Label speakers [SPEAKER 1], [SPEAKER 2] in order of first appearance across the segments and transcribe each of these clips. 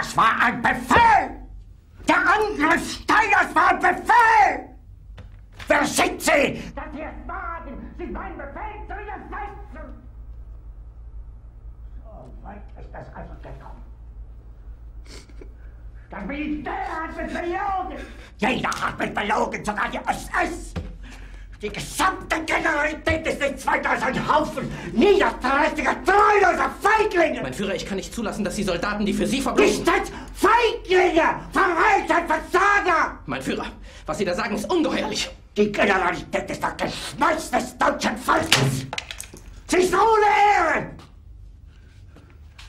[SPEAKER 1] Das war ein Befehl! Der Angriff Steiners war ein Befehl! Wer sind Sie? Dass Sie es wagen, sich mein Befehl zu widersetzen! So weit ist das also gekommen. Das Militär hat mich belogen! Jeder hat mich belogen, sogar die SS! Die gesamte Generalität ist nichts weiter als ein Haufen niederträchtiger, Feiglinge!
[SPEAKER 2] Mein Führer, ich kann nicht zulassen, dass die Soldaten, die für Sie verbringen...
[SPEAKER 1] Nicht als Feiglinge! Verreiter, Versager!
[SPEAKER 2] Mein Führer, was Sie da sagen, ist ungeheuerlich.
[SPEAKER 1] Die Generalität ist das Geschmeiß des deutschen Volkes! Sie ist ohne Ehre!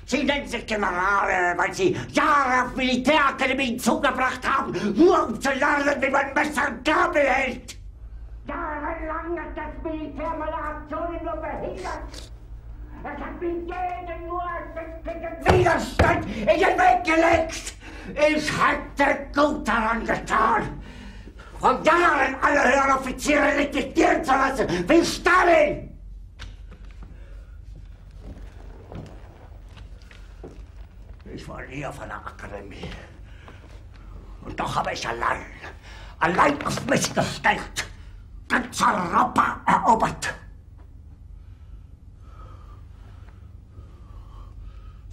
[SPEAKER 1] Sie nennen sich Generale, weil Sie Jahre auf Militärakademien zugebracht haben, nur um zu lernen, wie man Messer und Gabel hält! Jahrelang hat das Militär meine Aktionen nur behindert. Es hat mir jeden nur Widerstand in den Weg gelegt. Ich hätte gut daran getan, von Jahren alle höheren Offiziere liquidieren zu lassen, wie Stalin. Ich war nie auf einer Akademie. Und doch habe ich allein, allein auf mich gestellt ganz Europa erobert.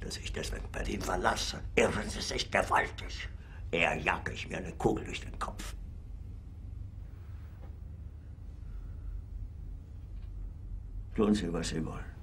[SPEAKER 3] dass ich deswegen Berlin verlasse, irren Sie sich gewaltig. Eher jage ich mir eine Kugel durch den Kopf. Tun Sie, was Sie wollen.